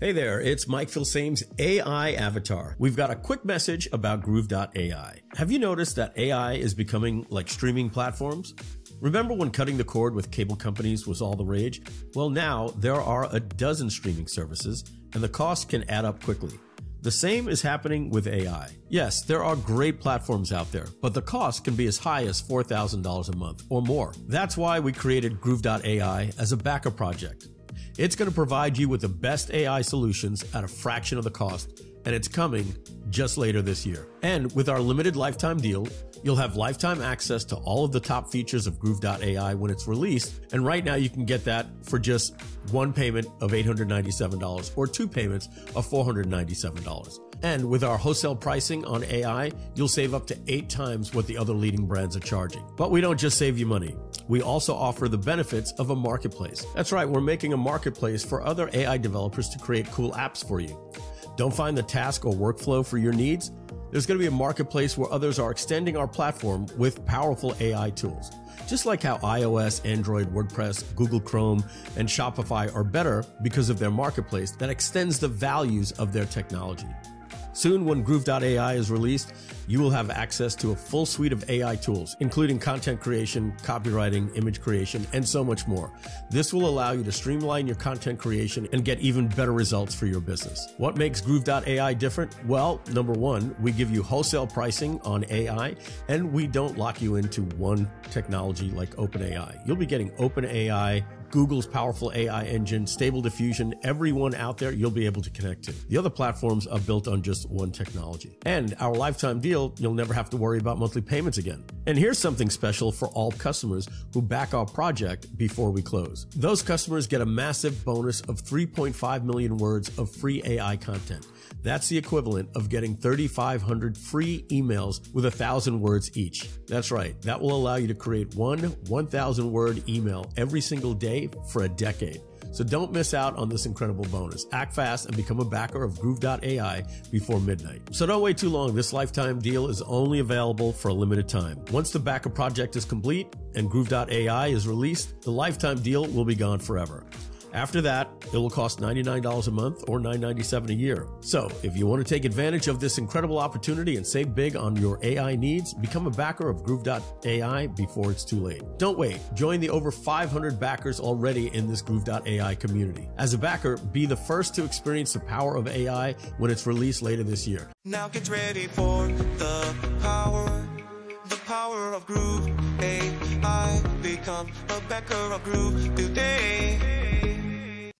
Hey there, it's Mike Filsaime's AI avatar. We've got a quick message about Groove.ai. Have you noticed that AI is becoming like streaming platforms? Remember when cutting the cord with cable companies was all the rage? Well, now there are a dozen streaming services, and the cost can add up quickly. The same is happening with AI. Yes, there are great platforms out there, but the cost can be as high as $4,000 a month or more. That's why we created Groove.ai as a backup project. It's going to provide you with the best AI solutions at a fraction of the cost, and it's coming just later this year. And with our limited lifetime deal, you'll have lifetime access to all of the top features of Groove.ai when it's released. And right now you can get that for just one payment of $897 or two payments of $497. And with our wholesale pricing on AI, you'll save up to eight times what the other leading brands are charging. But we don't just save you money. We also offer the benefits of a marketplace. That's right, we're making a marketplace for other AI developers to create cool apps for you. Don't find the task or workflow for your needs? There's going to be a marketplace where others are extending our platform with powerful AI tools. Just like how iOS, Android, WordPress, Google Chrome, and Shopify are better because of their marketplace that extends the values of their technology. Soon, when Groove.ai is released, you will have access to a full suite of AI tools, including content creation, copywriting, image creation, and so much more. This will allow you to streamline your content creation and get even better results for your business. What makes Groove.ai different? Well, number one, we give you wholesale pricing on AI, and we don't lock you into one technology like OpenAI. You'll be getting OpenAI Google's powerful AI engine, Stable Diffusion, everyone out there you'll be able to connect to. The other platforms are built on just one technology. And our lifetime deal, you'll never have to worry about monthly payments again. And here's something special for all customers who back our project before we close. Those customers get a massive bonus of 3.5 million words of free AI content. That's the equivalent of getting 3,500 free emails with a thousand words each. That's right. That will allow you to create one 1,000 word email every single day for a decade. So don't miss out on this incredible bonus. Act fast and become a backer of Groove.ai before midnight. So don't wait too long. This lifetime deal is only available for a limited time. Once the backer project is complete and Groove.ai is released, the lifetime deal will be gone forever. After that, it will cost $99 a month or $9.97 a year. So, if you want to take advantage of this incredible opportunity and save big on your AI needs, become a backer of Groove.ai before it's too late. Don't wait. Join the over 500 backers already in this Groove.ai community. As a backer, be the first to experience the power of AI when it's released later this year. Now get ready for the power, the power of Groove AI. Become a backer of Groove today.